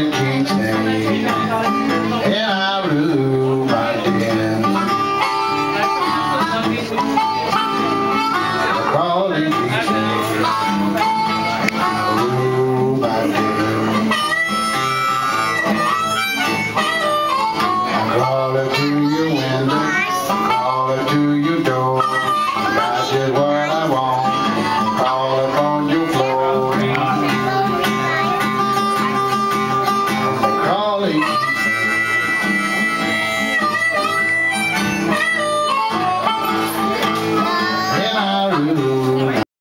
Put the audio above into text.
Golden King stayed in our room again. The King stayed in our room again. I call her you.